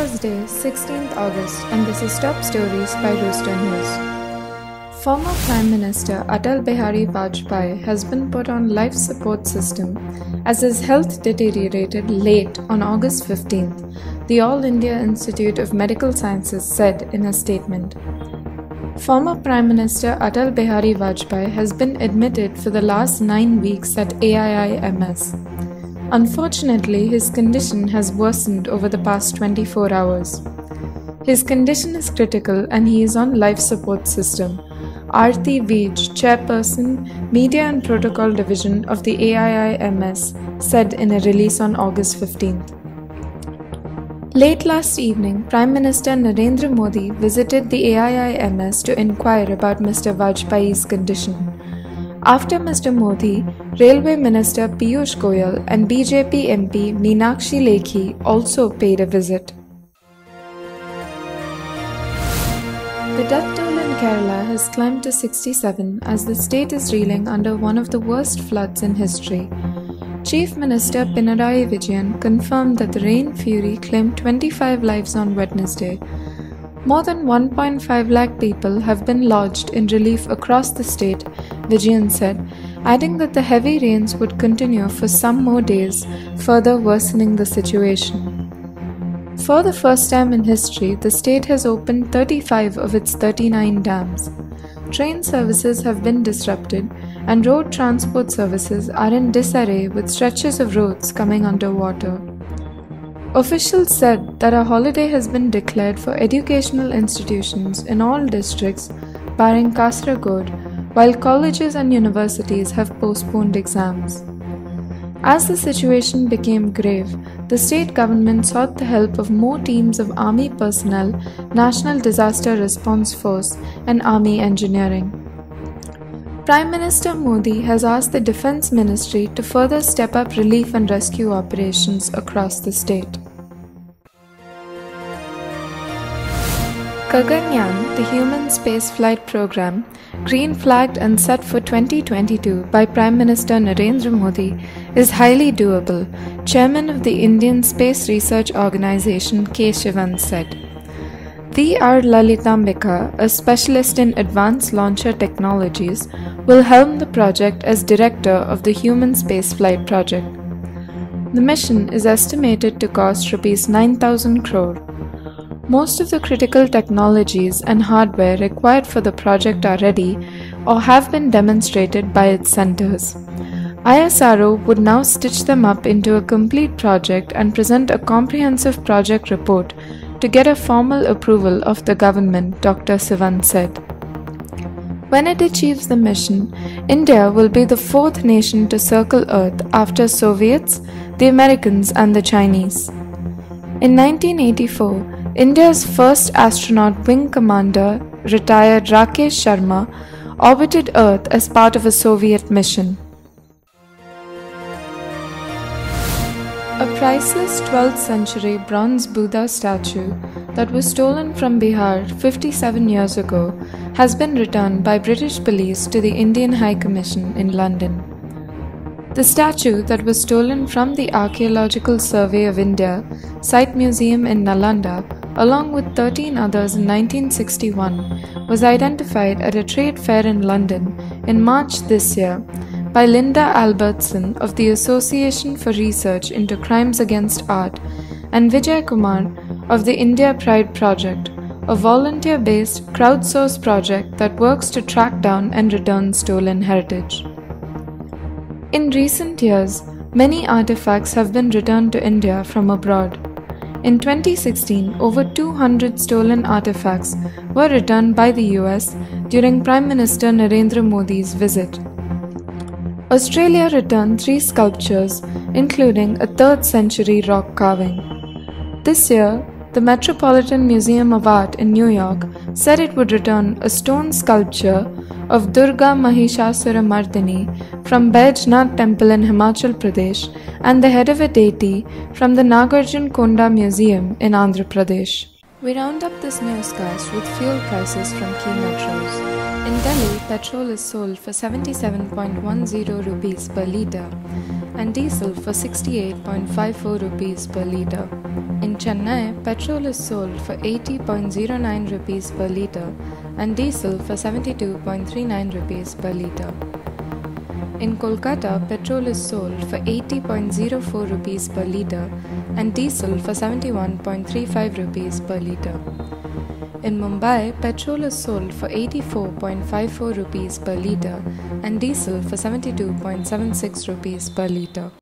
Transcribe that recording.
Thursday, 16th August, and this is Top Stories by Rooster News. Former Prime Minister Atal Bihari Vajpayee has been put on life support system as his health deteriorated late on August 15th, the All India Institute of Medical Sciences said in a statement. Former Prime Minister Atal Bihari Vajpayee has been admitted for the last nine weeks at AIIMS. Unfortunately, his condition has worsened over the past 24 hours. His condition is critical and he is on life support system. Aarti Vij, chairperson, Media and Protocol Division of the AIIMS, said in a release on August 15th. Late last evening, Prime Minister Narendra Modi visited the AIIMS to inquire about Mr. Vajpayee's condition. After Mr. Modi, Railway Minister Piyush Goyal and BJP MP Meenakshi Lekhi also paid a visit. The death toll in Kerala has climbed to 67 as the state is reeling under one of the worst floods in history. Chief Minister Pinarayi Vijayan confirmed that the rain fury claimed 25 lives on Wednesday, more than 1.5 lakh people have been lodged in relief across the state, Vijayan said, adding that the heavy rains would continue for some more days, further worsening the situation. For the first time in history, the state has opened 35 of its 39 dams. Train services have been disrupted, and road transport services are in disarray with stretches of roads coming underwater. Officials said that a holiday has been declared for educational institutions in all districts barring Kasaragod, while colleges and universities have postponed exams. As the situation became grave, the state government sought the help of more teams of Army personnel, National Disaster Response Force, and Army Engineering. Prime Minister Modi has asked the Defence Ministry to further step up relief and rescue operations across the state. Gaganyaan, the human spaceflight program, green flagged and set for 2022 by Prime Minister Narendra Modi, is highly doable, Chairman of the Indian Space Research Organization K. Sivan said. V. R. Lalitambika, a specialist in advanced launcher technologies, will helm the project as director of the Human Spaceflight Project. The mission is estimated to cost Rs 9,000 crore. Most of the critical technologies and hardware required for the project are ready or have been demonstrated by its centers. ISRO would now stitch them up into a complete project and present a comprehensive project report to get a formal approval of the government, Dr. Sivan said. When it achieves the mission, India will be the fourth nation to circle Earth after Soviets, the Americans and the Chinese. In 1984, India's first astronaut wing commander, retired Rakesh Sharma, orbited Earth as part of a Soviet mission. A priceless 12th century bronze Buddha statue that was stolen from Bihar 57 years ago has been returned by British police to the Indian High Commission in London. The statue that was stolen from the Archaeological Survey of India Site Museum in Nalanda, along with 13 others in 1961, was identified at a trade fair in London in March this year by Lynda Albertson of the Association for Research into Crimes Against Art and Vijay Kumar of the India Pride Project, a volunteer based crowdsourced project that works to track down and return stolen heritage. In recent years, many artifacts have been returned to India from abroad. In 2016, over 200 stolen artifacts were returned by the US during Prime Minister Narendra Modi's visit. Australia returned three sculptures, including a 3rd century rock carving. This year, the Metropolitan Museum of Art in New York said it would return a stone sculpture of Durga Mahishasura Mardini from Baijnath Temple in Himachal Pradesh and the head of a deity from the Nagarjunakonda Museum in Andhra Pradesh. We round up this newscast with fuel prices from key metros. In Delhi, petrol is sold for 77.10 rupees per litre and diesel for 68.54 rupees per litre. In Chennai, petrol is sold for 80.09 rupees per litre and diesel for 72.39 rupees per litre. In Kolkata, petrol is sold for 80.04 rupees per litre and diesel for 71.35 rupees per litre. In Mumbai, petrol is sold for 84.54 rupees per litre and diesel for 72.76 rupees per litre.